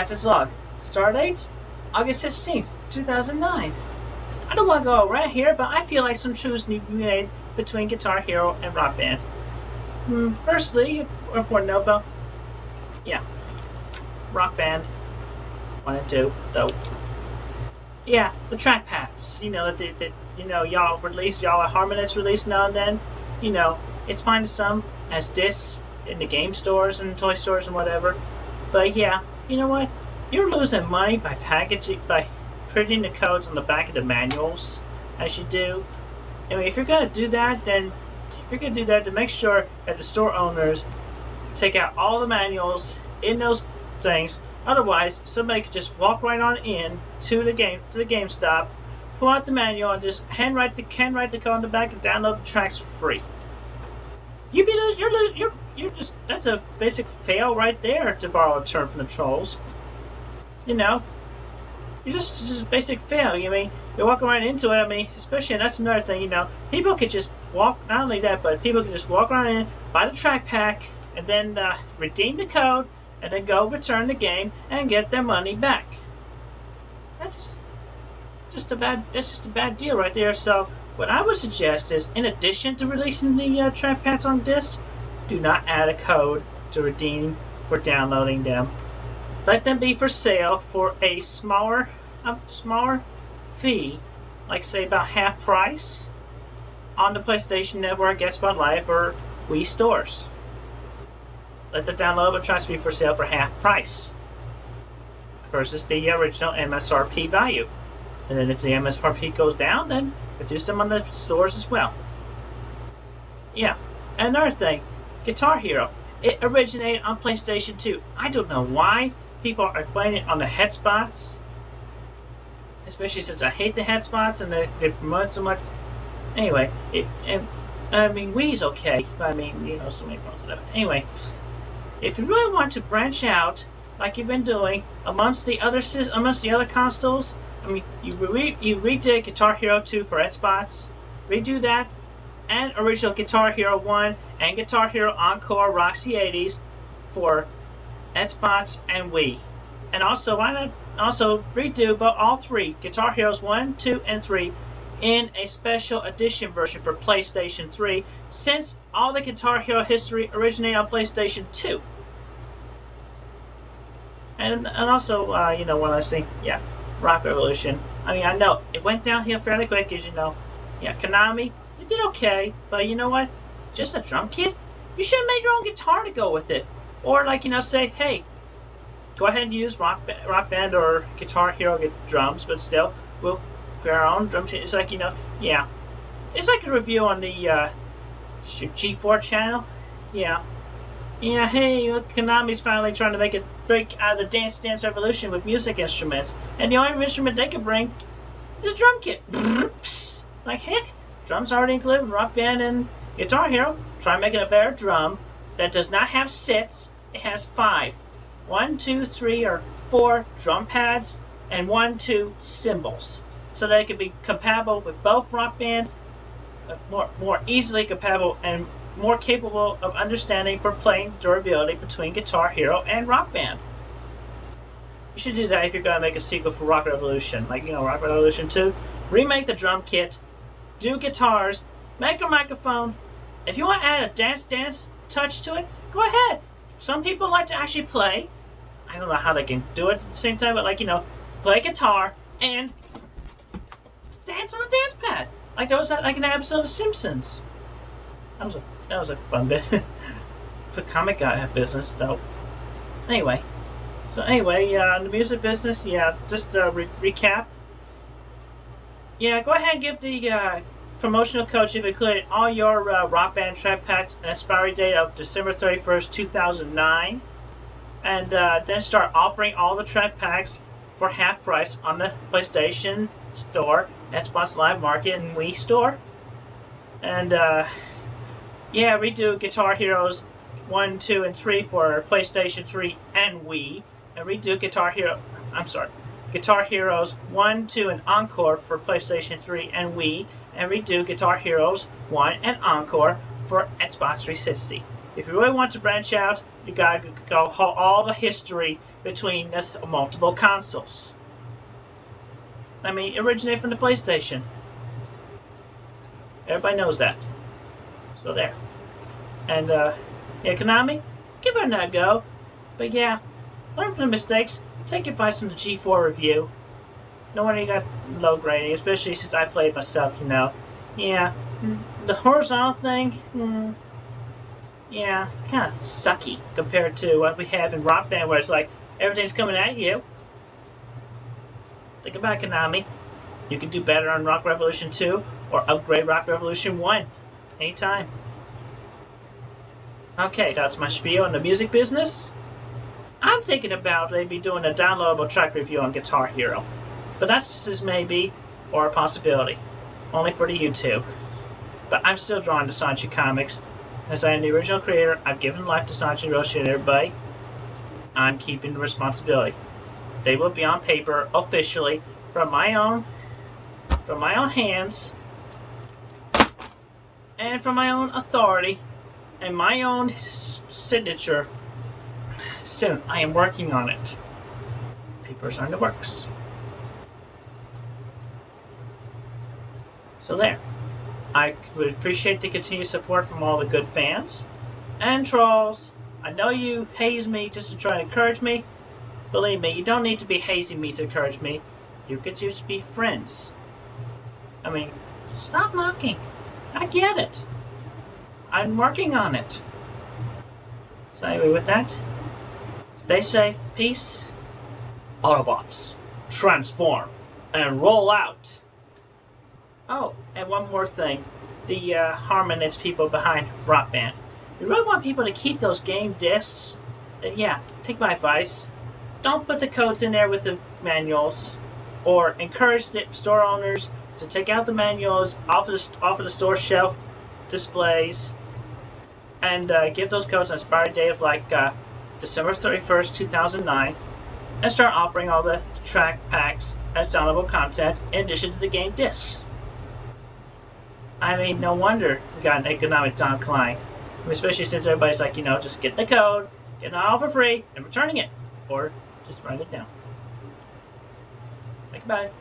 Captain's log. Start date? August 16th, 2009. I don't want to go right here, but I feel like some choices need to be made between Guitar Hero and Rock Band. Hmm, firstly, important note about, yeah, Rock Band, 1 and 2, though. Yeah, the track packs, you know, that, that you know, y'all release, y'all are Harmonix release now and then. You know, it's fine to some as discs in the game stores and toy stores and whatever. But yeah, you know what? You're losing money by packaging, by printing the codes on the back of the manuals, as you do. Mean, if you're gonna do that, then if you're gonna do that, to make sure that the store owners take out all the manuals in those things. Otherwise, somebody could just walk right on in to the game to the GameStop, pull out the manual, and just handwrite the handwrite the code on the back and download the tracks for free. You be you're you're you're that's a basic fail right there to borrow a term from the trolls. You know, you just just a basic fail. You mean you're walking right into it. I mean, especially that's another thing. You know, people could just walk. Not only that, but people could just walk right in, buy the track pack, and then uh, redeem the code, and then go return the game and get their money back. That's just a bad. That's just a bad deal right there. So what I would suggest is, in addition to releasing the uh, track packs on disc, do not add a code to redeem for downloading them. Let them be for sale for a smaller, a smaller fee, like say about half price, on the PlayStation Network, Xbox Live, or Wii stores. Let the downloadable tracks be for sale for half price versus the original MSRP value. And then if the MSRP goes down, then reduce them on the stores as well. Yeah. Another thing, Guitar Hero. It originated on PlayStation 2. I don't know why people are playing it on the head spots. Especially since I hate the head spots and they, they promote so much. Anyway, it, it, I mean, Wii's okay. I mean, you know, so many problems with. Anyway, if you really want to branch out, like you've been doing, amongst the other amongst the other consoles, I mean, you re you redid Guitar Hero 2 for Xbox, redo that, and original Guitar Hero 1 and Guitar Hero Encore Roxy 80s for Xbox and Wii. And also, why not also redo but all three Guitar Heroes 1, 2, and 3 in a special edition version for PlayStation 3, since all the Guitar Hero history originated on PlayStation 2. And, and also, uh, you know, one last thing, yeah, Rock Revolution. I mean, I know it went downhill fairly quick, as you know. Yeah, Konami, did okay, but you know what? Just a drum kit? You should have made your own guitar to go with it. Or, like, you know, say, hey, go ahead and use Rock, rock Band or Guitar Hero get drums, but still, we'll create our own drum kit. It's like, you know, yeah. It's like a review on the uh, G4 channel. Yeah. Yeah, hey, look, Konami's finally trying to make a break out of the Dance Dance Revolution with music instruments. And the only instrument they could bring is a drum kit. like heck, drums already included Rock Band and Guitar Hero. Try making a better drum that does not have sits. It has five. One, two, three, or four drum pads, and one, two cymbals. So that it can be compatible with both Rock Band, uh, more, more easily compatible and more capable of understanding for playing durability between Guitar Hero and Rock Band. You should do that if you're going to make a sequel for Rock Revolution. Like, you know, Rock Revolution 2. Remake the drum kit, do guitars, make a microphone. If you want to add a Dance Dance touch to it, go ahead. Some people like to actually play. I don't know how they can do it at the same time, but like, you know, play guitar and dance on a dance pad. Like there was like an episode of Simpsons. That was a that was a fun bit. For comic guy business, though. Anyway, so anyway, uh, the music business, yeah, just uh, re recap. Yeah, go ahead and give the uh, promotional code you've included all your uh, Rock Band track packs an expiry date of December 31st, 2009. And uh, then start offering all the track packs for half price on the PlayStation Store, Xbox Live Market, and Wii Store. And, uh, yeah, redo Guitar Heroes 1, 2, and 3 for PlayStation 3 and Wii. And redo Guitar Hero, I'm sorry, Guitar Heroes 1, 2, and Encore for PlayStation 3 and Wii. And redo Guitar Heroes 1 and Encore for Xbox 360. If you really want to branch out, you gotta go all the history between the multiple consoles. I mean, originated from the PlayStation. Everybody knows that. So there. And uh, yeah, Konami, give it a go. But yeah, learn from the mistakes. Take advice from the G4 review. No wonder you got low grading, especially since I played myself. You know, yeah, the horizontal thing. Hmm, yeah, kind of sucky compared to what we have in Rock Band, where it's like everything's coming at you. Think about Konami. You can do better on Rock Revolution 2 or upgrade Rock Revolution 1 anytime. Okay, that's my spiel on the music business. I'm thinking about maybe doing a downloadable track review on Guitar Hero. But that's just maybe, or a possibility. Only for the YouTube. But I'm still drawn to Sonichu Comics. As I am the original creator, I've given life to Sonichu Rosechu and everybody. I'm keeping the responsibility. They will be on paper officially from my own from my own hands and from my own authority and my own signature soon. I am working on it. Papers are in the works. So there. I would appreciate the continued support from all the good fans and trolls. I know you haze me just to try to encourage me. Believe me, you don't need to be hazing me to encourage me. You could just be friends. I mean, stop mocking. I get it. I'm working on it. So anyway, with that, stay safe, peace. Autobots, transform and roll out. Oh, and one more thing. The uh, Harmonix people behind Rock Band. You really want people to keep those game discs? Then yeah, take my advice. Don't put the codes in there with the manuals. Or encourage the store owners to take out the manuals off of the, off of the store shelf displays and uh, give those codes an expiry date of like uh, December 31st, 2009 and start offering all the track packs as downloadable content in addition to the game discs. I mean, no wonder we got an economic decline. Especially since everybody's like, you know, just get the code, getting it all for free, and returning it. Or just write it down. About it.